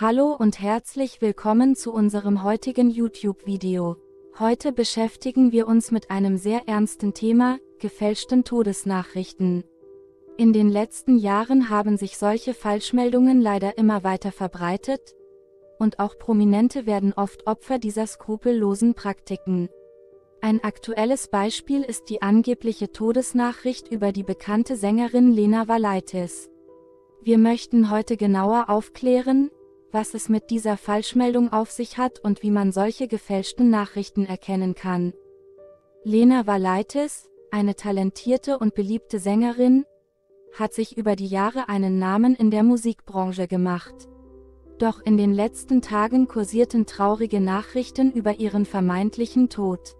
Hallo und herzlich willkommen zu unserem heutigen YouTube-Video. Heute beschäftigen wir uns mit einem sehr ernsten Thema, gefälschten Todesnachrichten. In den letzten Jahren haben sich solche Falschmeldungen leider immer weiter verbreitet, und auch Prominente werden oft Opfer dieser skrupellosen Praktiken. Ein aktuelles Beispiel ist die angebliche Todesnachricht über die bekannte Sängerin Lena Valaitis. Wir möchten heute genauer aufklären, was es mit dieser Falschmeldung auf sich hat und wie man solche gefälschten Nachrichten erkennen kann. Lena Valaitis, eine talentierte und beliebte Sängerin, hat sich über die Jahre einen Namen in der Musikbranche gemacht. Doch in den letzten Tagen kursierten traurige Nachrichten über ihren vermeintlichen Tod.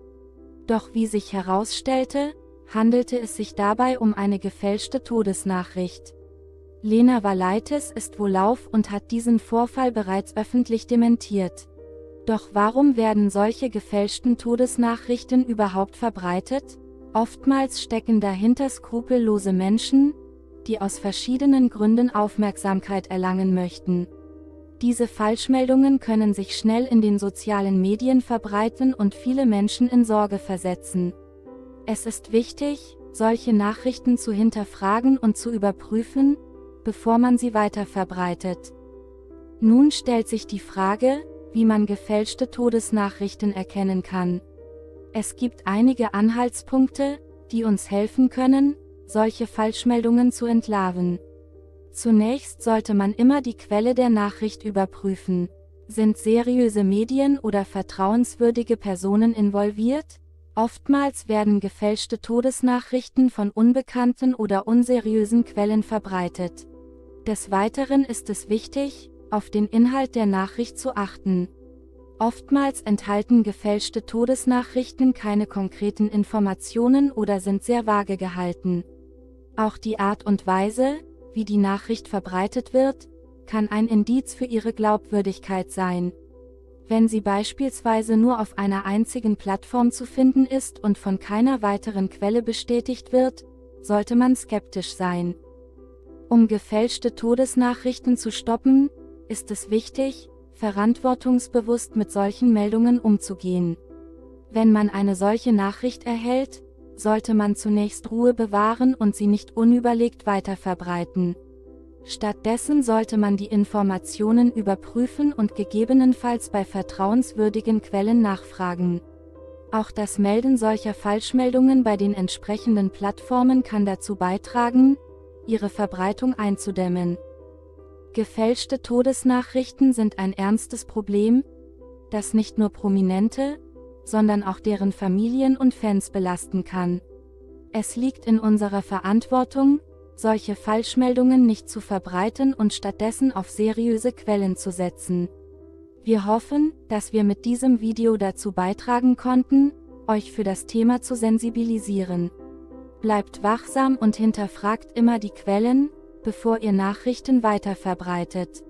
Doch wie sich herausstellte, handelte es sich dabei um eine gefälschte Todesnachricht. Lena Valaitis ist wohlauf und hat diesen Vorfall bereits öffentlich dementiert. Doch warum werden solche gefälschten Todesnachrichten überhaupt verbreitet? Oftmals stecken dahinter skrupellose Menschen, die aus verschiedenen Gründen Aufmerksamkeit erlangen möchten. Diese Falschmeldungen können sich schnell in den sozialen Medien verbreiten und viele Menschen in Sorge versetzen. Es ist wichtig, solche Nachrichten zu hinterfragen und zu überprüfen, bevor man sie weiter verbreitet. Nun stellt sich die Frage, wie man gefälschte Todesnachrichten erkennen kann. Es gibt einige Anhaltspunkte, die uns helfen können, solche Falschmeldungen zu entlarven. Zunächst sollte man immer die Quelle der Nachricht überprüfen. Sind seriöse Medien oder vertrauenswürdige Personen involviert? Oftmals werden gefälschte Todesnachrichten von unbekannten oder unseriösen Quellen verbreitet. Des Weiteren ist es wichtig, auf den Inhalt der Nachricht zu achten. Oftmals enthalten gefälschte Todesnachrichten keine konkreten Informationen oder sind sehr vage gehalten. Auch die Art und Weise, wie die Nachricht verbreitet wird, kann ein Indiz für ihre Glaubwürdigkeit sein. Wenn sie beispielsweise nur auf einer einzigen Plattform zu finden ist und von keiner weiteren Quelle bestätigt wird, sollte man skeptisch sein. Um gefälschte Todesnachrichten zu stoppen, ist es wichtig, verantwortungsbewusst mit solchen Meldungen umzugehen. Wenn man eine solche Nachricht erhält, sollte man zunächst Ruhe bewahren und sie nicht unüberlegt weiterverbreiten. Stattdessen sollte man die Informationen überprüfen und gegebenenfalls bei vertrauenswürdigen Quellen nachfragen. Auch das Melden solcher Falschmeldungen bei den entsprechenden Plattformen kann dazu beitragen, ihre Verbreitung einzudämmen. Gefälschte Todesnachrichten sind ein ernstes Problem, das nicht nur Prominente, sondern auch deren Familien und Fans belasten kann. Es liegt in unserer Verantwortung, solche Falschmeldungen nicht zu verbreiten und stattdessen auf seriöse Quellen zu setzen. Wir hoffen, dass wir mit diesem Video dazu beitragen konnten, euch für das Thema zu sensibilisieren. Bleibt wachsam und hinterfragt immer die Quellen, bevor ihr Nachrichten weiterverbreitet.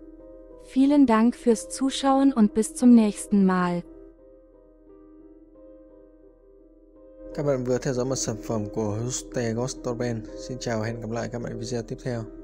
Vielen Dank fürs Zuschauen und bis zum nächsten Mal. Các bạn vừa theo dõi một sản phẩm của Juste Gostoben. Xin chào và hẹn gặp lại các bạn video tiếp theo.